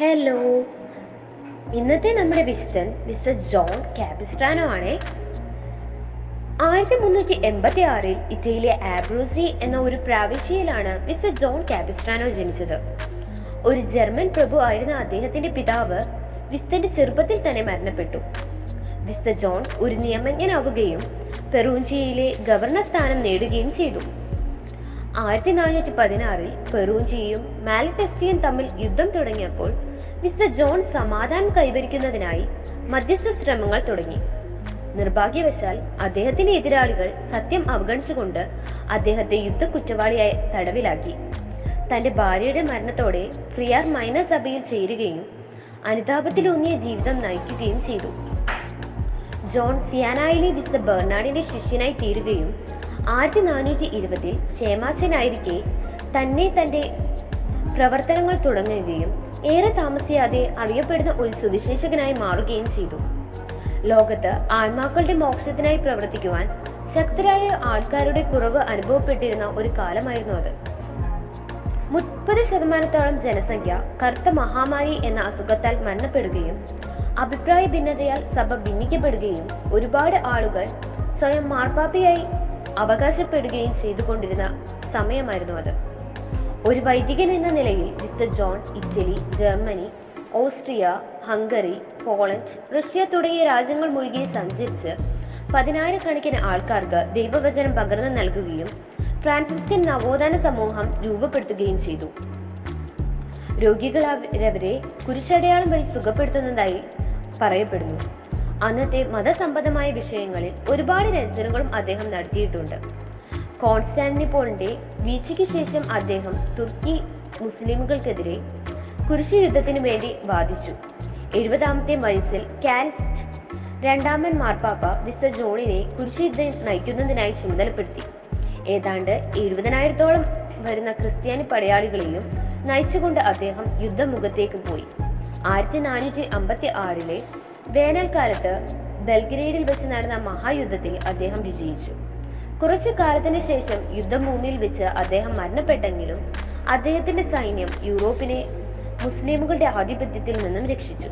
ഇവരുടെ വിസിറ്റൻ mister John കാബിസ്റ്റാനോ ആണേ ആയിരത്തി മുന്നൂറ്റി എൺപത്തി ആറിൽ ഇറ്റലിയിലെ ആബ്രൂസി എന്ന ഒരു പ്രാവിശ്യയിലാണ് മിസ്റ്റർ ജോൺ കാബിസ്റ്റാനോ ജനിച്ചത്. ഒരു ജർമ്മൻ പ്രഭു ആയിരുന്ന അദ്ദേഹത്തിന്റെ പിതാവ് വിസ്തന്റെ ചെറുപ്പത്തിൽ തന്നെ മരണപ്പെട്ടു. വിസ്ത ജോൺ ഒരു നിയമജ്ഞനാവുകയും പെറൂഞ്ചിയയിലെ ഗവർണർ സ്ഥാനം നേടുകയും ചെയ്തു. ആയിരത്തി നാനൂറ്റി പതിനാറിൽ പെറൂഞ്ചിയും മാലിറ്റെസ്റ്റിയും തമ്മിൽ യുദ്ധം തുടങ്ങിയപ്പോൾ മിസ്റ്റർ ജോൺ സമാധാനം കൈവരിക്കുന്നതിനായി മധ്യസ്ഥ ശ്രമങ്ങൾ തുടങ്ങി. നിർഭാഗ്യവശാൽ അദ്ദേഹത്തിന്റെ എതിരാളികൾ സത്യം അവഗണിച്ചുകൊണ്ട് അദ്ദേഹത്തെ യുദ്ധ കുറ്റവാളിയായി തടവിലാക്കി. തന്റെ ഭാര്യയുടെ മരണത്തോടെ ഫ്രിയാർ മൈനർ സഭയിൽ ചേരുകയും അനുതാപത്തിലൂന്നിയ ജീവിതം നയിക്കുകയും ചെയ്തു. ജോൺ സിയാനായിലെ മിസ്റ്റർ ബെർണാഡിന്റെ ശിഷ്യനായി തീരുകയും ആയിരത്തി നാനൂറ്റി ഇരുപതിൽ ക്ഷേമാശനായിരിക്കെ തന്നെ തന്റെ പ്രവർത്തനങ്ങൾ തുടങ്ങുകയും ഏറെ താമസിയാതെ അറിയപ്പെടുന്ന ഒരു സുവിശേഷകനായി മാറുകയും ചെയ്തു. ലോകത്ത് ആത്മാക്കളുടെ മോക്ഷത്തിനായി പ്രവർത്തിക്കുവാൻ ശക്തരായ ആൾക്കാരുടെ കുറവ് അനുഭവപ്പെട്ടിരുന്ന ഒരു കാലമായിരുന്നു അത്. മുപ്പത് ശതമാനത്തോളം ജനസംഖ്യ കറുത്ത മഹാമാരി എന്ന അസുഖത്താൽ മരണപ്പെടുകയും അഭിപ്രായ ഭിന്നതയാൽ സഭ ഭിന്നിക്കപ്പെടുകയും ഒരുപാട് ആളുകൾ സ്വയം മാർപ്പാപ്പയായി അവകാശപ്പെടുകയും ചെയ്തുകൊണ്ടിരുന്ന സമയമായിരുന്നു അത്. ഒരു വൈദികൻ എന്ന നിലയിൽ mister John Italy Germany Austria Hungary Poland Russia തുടങ്ങിയ രാജ്യങ്ങൾ മുഴുകി സഞ്ചരിച്ച് പതിനായിരക്കണക്കിന് ആൾക്കാർക്ക് ദൈവവചനം പകർന്നു നൽകുകയും ഫ്രാൻസിസ്കൻ നവോത്ഥാന സമൂഹം രൂപപ്പെടുത്തുകയും ചെയ്തു. രോഗികളവരെ കുരിശടയാളം വഴി സുഖപ്പെടുത്തുന്നതായി പറയപ്പെടുന്നു. അന്നത്തെ മതസംബന്ധമായ വിഷയങ്ങളിൽ ഒരുപാട് രചനകളും അദ്ദേഹം നടത്തിയിട്ടുണ്ട്. കോൺസ്റ്റാന്റിനിപ്പോളിന്റെ വീഴ്ചയ്ക്ക് ശേഷം അദ്ദേഹം തുർക്കി മുസ്ലിമുകൾക്കെതിരെ കുരിശു യുദ്ധത്തിനു വേണ്ടി വാദിച്ചു. എഴുപതാമത്തെ വയസ്സിൽ കാലിസ്റ്റ് രണ്ടാമൻ മാർപ്പാപ്പ മിസ്റ്റർ ജോണിനെ കുരിശു യുദ്ധം നയിക്കുന്നതിനായി ചുമതലപ്പെടുത്തി. ഏതാണ്ട് എഴുപതിനായിരത്തോളം വരുന്ന ക്രിസ്ത്യാനി പടയാളികളെയും നയിച്ചുകൊണ്ട് അദ്ദേഹം യുദ്ധമുഖത്തേക്ക് പോയി. ആയിരത്തി നാനൂറ്റി അമ്പത്തി ആറിലെ വേനൽക്കാലത്ത് ബൽഗ്രേഡിൽ വെച്ച് നടന്ന മഹായുദ്ധത്തിൽ അദ്ദേഹം വിജയിച്ചു. കുറച്ചു കാലത്തിന് ശേഷം യുദ്ധഭൂമിയിൽ വെച്ച് അദ്ദേഹം മരണപ്പെട്ടെങ്കിലും അദ്ദേഹത്തിന്റെ സൈന്യം യൂറോപ്പിനെ മുസ്ലിമുകളുടെ ആധിപത്യത്തിൽ നിന്നും രക്ഷിച്ചു.